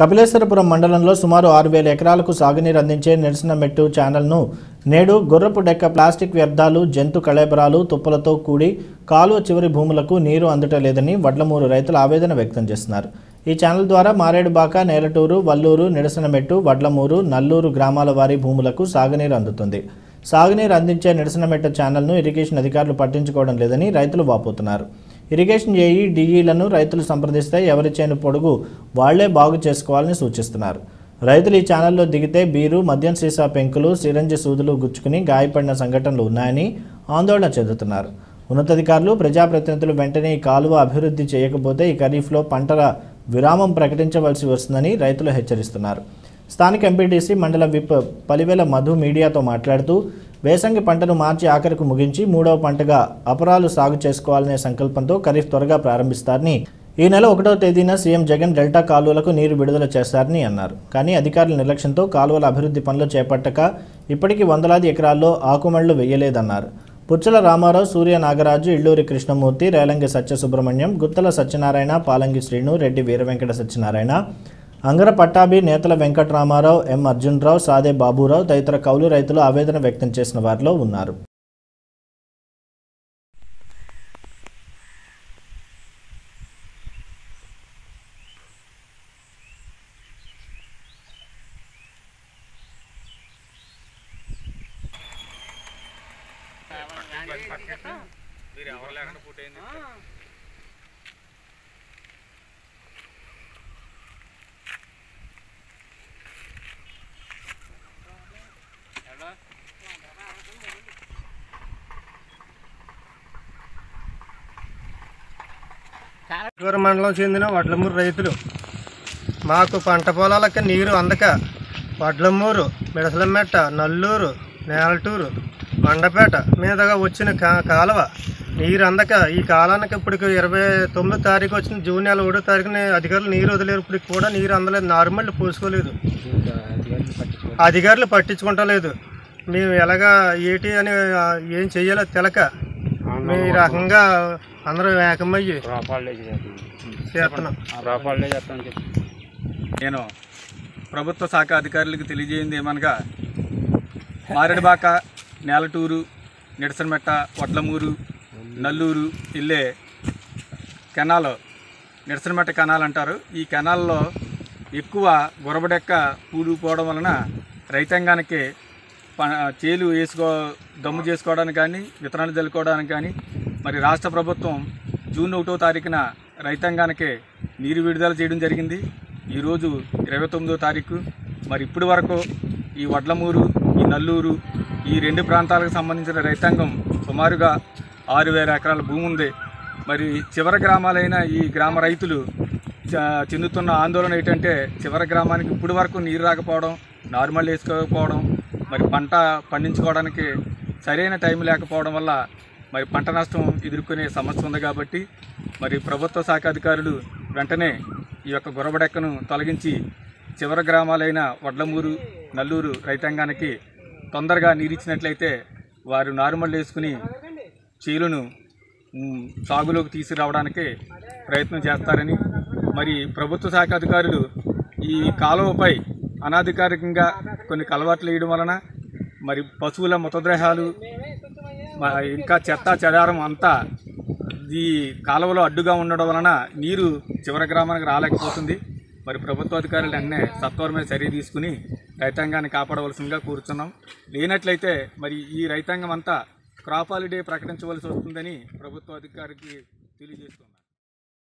కపిలేశ్వరపురం మండలంలో సుమారు ఆరు వేల ఎకరాలకు సాగునీరు అందించే నిరసన మెట్టు ఛానల్ను నేడు గుర్రపు డెక్క ప్లాస్టిక్ వ్యర్థాలు జంతు కళేబరాలు తుప్పలతో కూడి కాలువ చివరి భూములకు నీరు అందటలేదని వడ్లమూరు రైతులు ఆవేదన వ్యక్తం చేస్తున్నారు. ఈ ఛానల్ ద్వారా మారేడుబాక నేలటూరు వల్లూరు నిరసనమెట్టు వడ్లమూరు నల్లూరు గ్రామాల వారి భూములకు సాగునీరు అందుతుంది. సాగునీరు అందించే నిరసనమెట్టు ఛానల్ను ఇరిగేషన్ అధికారులు పట్టించుకోవడం లేదని రైతులు వాపోతున్నారు. ఇరిగేషన్ ఏఈ డిఈలను రైతులు సంప్రదిస్తే ఎవరి చేను పొడుగు వాళ్ళే బాగు చేసుకోవాలని సూచిస్తున్నారు. రైతులు ఈ ఛానల్లో దిగితే బీరు మద్యం సీసా పెంకులు సిరంజి సూదులు గుచ్చుకుని గాయపడిన సంఘటనలు ఉన్నాయని ఆందోళన చెందుతున్నారు. ఉన్నతాధికారులు ప్రజాప్రతినిధులు వెంటనే ఈ కాలువ అభివృద్ధి చేయకపోతే ఈ ఖరీఫ్లో పంటల విరామం ప్రకటించవలసి వస్తుందని రైతులు హెచ్చరిస్తున్నారు. స్థానిక ఎంపీటీసీ మండల విప్ పలివేల మధు మీడియాతో మాట్లాడుతూ వేసంగి పంటను మార్చి ఆఖరికి ముగించి మూడవ పంటగా అపరాలు సాగు చేసుకోవాలనే సంకల్పంతో ఖరీఫ్ త్వరగా ప్రారంభిస్తారని ఈ నెల ఒకటవ తేదీన సీఎం జగన్ డెల్టా కాలువలకు నీరు విడుదల చేస్తారని అన్నారు. కానీ అధికారుల నిర్లక్ష్యంతో కాలువల అభివృద్ధి పనులు చేపట్టక ఇప్పటికీ వందలాది ఎకరాల్లో ఆకుమళ్ళు వేయలేదన్నారు. పుచ్చల రామారావు సూర్య నాగరాజు ఇళ్ళూరి కృష్ణమూర్తి రేలంగి సత్యసుబ్రహ్మణ్యం గుత్తల సత్యనారాయణ పాలంగి శ్రీను రెడ్డి వీరవెంకట సత్యనారాయణ అంగర పట్టాభి నేతల వెంకటరామారావు ఎం. అర్జునరావు సాదే బాబురావు తదితర కౌలు రైతులు ఆవేదన వ్యక్తం చేసిన వారిలో ఉన్నారు. చివరి మండలం చెందిన వడ్లమూరు రైతులు. మాకు పంట పొలాలకు నీరు అందక వడ్లమూరు మిడసలమెట్ట నల్లూరు నేలటూరు మండపేట మీదుగా వచ్చిన కా కాలువ నీరు అందక ఈ కాలానికి ఇప్పటికి ఇరవై తొమ్మిదో తారీఖు వచ్చిన జూన్ నెల ఒకటో తారీఖున అధికారులు నీరు వదిలేరు. ఇప్పటికి కూడా నీరు అందలేదు. నార్మల్ పోసుకోలేదు. అధికారులు పట్టించుకుంటలేదు. మేము ఎలాగా ఏటి అని ఏం చెయ్యాలో తెలక ఈ రకంగా అందరూ ఏకమయ్యి చేస్తున్నాం. నేను ప్రభుత్వ శాఖ అధికారులకు తెలియజేయింది ఏమనగా మారేడుబాక నేలటూరు నిడసనమెట్ట వడ్లమూరు నల్లూరు ఇల్లే కెనాల్ నిడసనమెట్ట కెనాల్ అంటారు. ఈ కెనాల్లో ఎక్కువ గొరబడెక్క పూడిపోవడం వలన రైతాంగానికి చేలు వేసుకో దమ్ము చేసుకోవడానికి కానీ విత్తనాలు జల్లుకోవడానికి కానీ మరి రాష్ట్ర ప్రభుత్వం జూన్ ఒకటో తారీఖున రైతాంగానికి నీరు విడుదల చేయడం జరిగింది. ఈరోజు ఇరవై తొమ్మిదో తారీఖు. మరి ఇప్పటి వరకు ఈ వడ్లమూరు ఈ నల్లూరు ఈ రెండు ప్రాంతాలకు సంబంధించిన రైతాంగం సుమారుగా ఆరు వేల ఎకరాల భూమి ఉంది. మరి చివరి గ్రామాలైన ఈ గ్రామ రైతులు చ- చెందుతున్న ఆందోళన ఏంటంటే చివరి గ్రామానికి ఇప్పుడు వరకు నీరు రాకపోవడం నార్మల్ వేసుకోకపోవడం మరి పంట పండించుకోవడానికి సరైన టైం లేకపోవడం వల్ల మరి పంట నష్టం ఎదుర్కొనే సమస్య ఉంది కాబట్టి మరి ప్రభుత్వ శాఖ అధికారులు వెంటనే ఈ యొక్క గొరబడెక్కను తొలగించి చివరి గ్రామాలైన వడ్లమూరు నల్లూరు రైతాంగానికి తొందరగా నీరిచ్చినట్లయితే వారు నార్మల్ వేసుకుని చీలను సాగులోకి తీసుకురావడానికి ప్రయత్నం చేస్తారని మరి ప్రభుత్వ శాఖ అధికారులు ఈ కాలువపై అనాధికారికంగా కొన్ని కలవాట్లు వేయడం వలన మరి పశువుల మృతదేహాలు ఇంకా చెత్త చెదారం అంతా ఈ కాలువలో అడ్డుగా ఉండడం వలన నీరు చివరి గ్రామానికి రాలేకపోతుంది. మరి ప్రభుత్వ అధికారులు సత్వరమైన సత్వరమే చర్య తీసుకుని రైతాంగాన్ని కాపాడవలసిందిగా కూర్చున్నాం. లేనట్లయితే మరి ఈ రైతాంగం అంతా క్రాప్ హాలిడే ప్రకటించవలసి వస్తుందని ప్రభుత్వ అధికారికి తెలియజేస్తున్నాం.